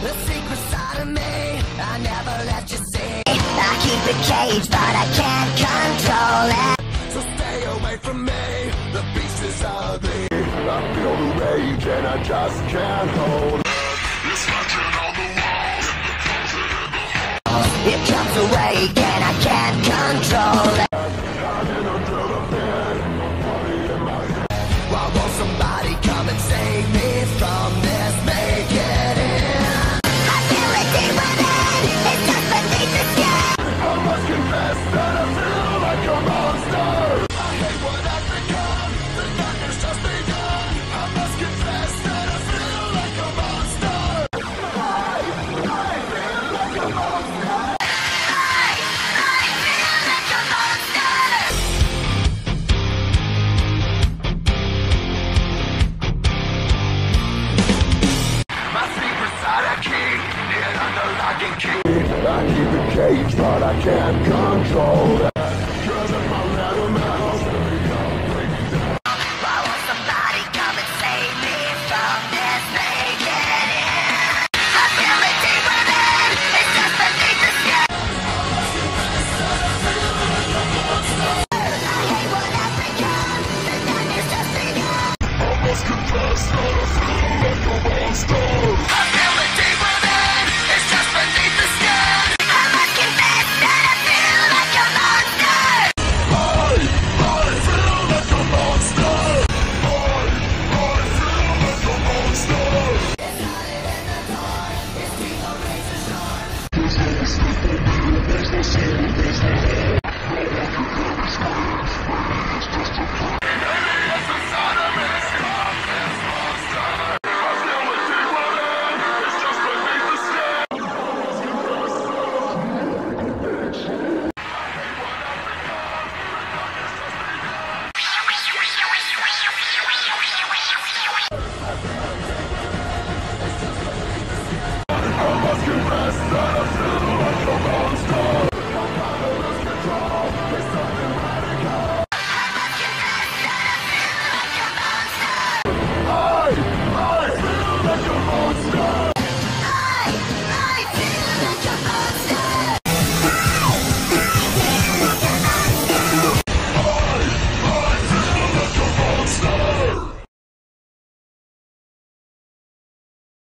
The secret side of me, I never let you see. I keep it caged, but I can't control it. So stay away from me, the beast is ugly. I feel the rage and I just can't hold it. It's scratching on the walls in the closet in the hall. It comes awake and I can't I keep it caged but I can't control it Fire!